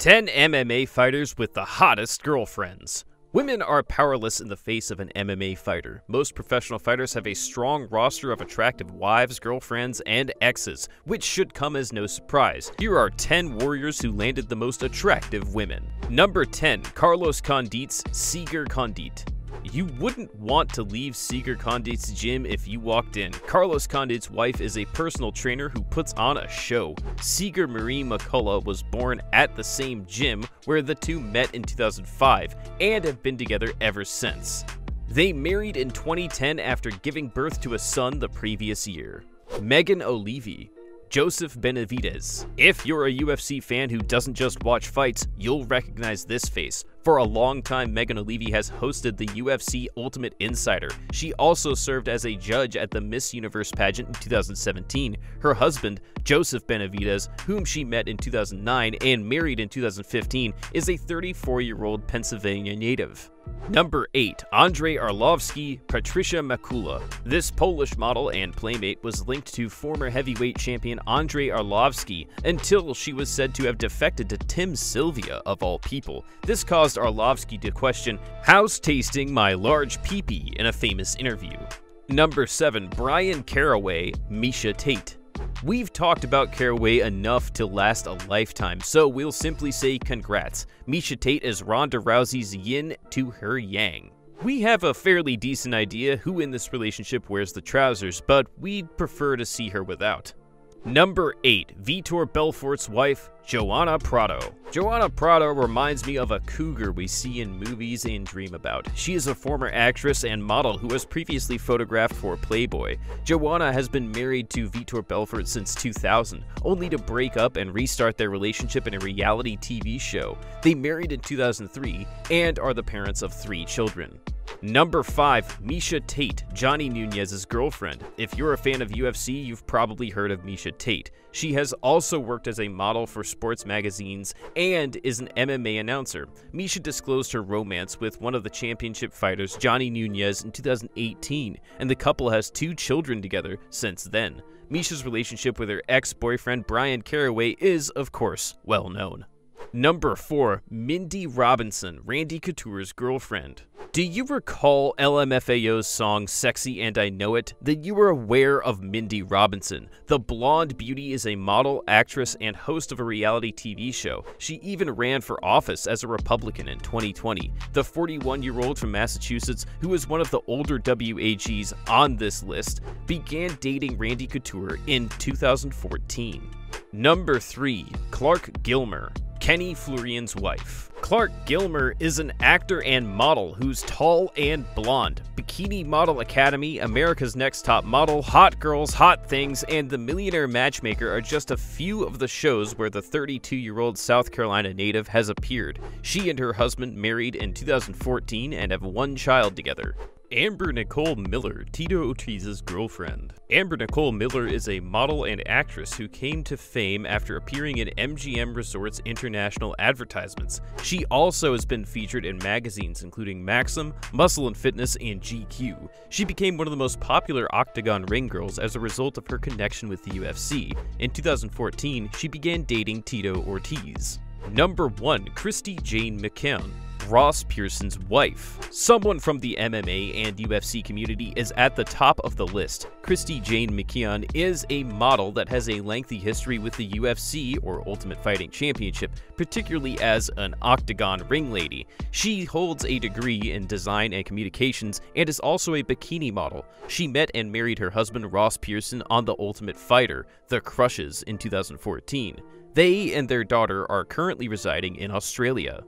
10 MMA fighters with the hottest girlfriends. Women are powerless in the face of an MMA fighter. Most professional fighters have a strong roster of attractive wives, girlfriends, and exes, which should come as no surprise. Here are 10 warriors who landed the most attractive women. Number 10, Carlos Condit's Seeger Condit. You wouldn't want to leave Seeger Condit's gym if you walked in. Carlos Condit's wife is a personal trainer who puts on a show. Seeger Marie McCullough was born at the same gym where the two met in 2005 and have been together ever since. They married in 2010 after giving birth to a son the previous year. Megan Olivi, Joseph Benavidez. If you're a UFC fan who doesn't just watch fights, you'll recognize this face. For a long time, Megan Olivi has hosted the UFC Ultimate Insider. She also served as a judge at the Miss Universe pageant in 2017. Her husband, Joseph Benavidez, whom she met in 2009 and married in 2015, is a 34 year old Pennsylvania native. Number 8. Andrei Arlovski, Patrycja Mikula. This Polish model and playmate was linked to former heavyweight champion Andrei Arlovski until she was said to have defected to Tim Sylvia, of all people. This caused Arlovski to question, How's tasting my large peepee in a famous interview? Number 7. Bryan Caraway, Miesha Tate. We've talked about Caraway enough to last a lifetime, so we'll simply say congrats. Miesha Tate is Ronda Rousey's yin to her yang. We have a fairly decent idea who in this relationship wears the trousers, but we'd prefer to see her without. Number 8. Vitor Belfort's wife, Joanna Prado. Joanna Prado reminds me of a cougar we see in movies and dream about. She is a former actress and model who was previously photographed for Playboy. Joanna has been married to Vitor Belfort since 2000, only to break up and restart their relationship in a reality TV show. They married in 2003 and are the parents of three children. Number 5. Miesha Tate, Johnny Nunes's girlfriend. If you're a fan of UFC, you've probably heard of Miesha Tate. She has also worked as a model for sports magazines and is an MMA announcer. Miesha disclosed her romance with one of the championship fighters, Johnny Nunes, in 2018, and the couple has two children together since then. Miesha's relationship with her ex boyfriend, Bryan Caraway, is, of course, well known. Number 4. Mindy Robinson, Randy Couture's girlfriend. Do you recall LMFAO's song Sexy and I Know It? Then you were aware of Mindy Robinson. The blonde beauty is a model, actress, and host of a reality TV show. She even ran for office as a Republican in 2020. The 41 year old from Massachusetts, who is one of the older WAGs on this list, began dating Randy Couture in 2014. Number 3. Clark Gilmer. Kenny Florian's wife. Clark Gilmer is an actor and model who's tall and blonde. Bikini Model Academy, America's Next Top Model, Hot Girls, Hot Things, and The Millionaire Matchmaker are just a few of the shows where the 32 year old South Carolina native has appeared. She and her husband married in 2014 and have one child together. Amber Nicole Miller, Tito Ortiz's girlfriend. Amber Nicole Miller is a model and actress who came to fame after appearing in MGM Resorts international advertisements. She also has been featured in magazines including Maxim, Muscle and Fitness, and GQ. She became one of the most popular Octagon ring girls as a result of her connection with the UFC. In 2014, she began dating Tito Ortiz. Number 1. Christy Jane McKeown. Ross Pearson's wife. Someone from the MMA and UFC community is at the top of the list. Christy Jane McKeown is a model that has a lengthy history with the UFC or Ultimate Fighting Championship, particularly as an octagon ring lady. She holds a degree in design and communications and is also a bikini model. She met and married her husband Ross Pearson on The Ultimate Fighter, The Crushes, in 2014. They and their daughter are currently residing in Australia.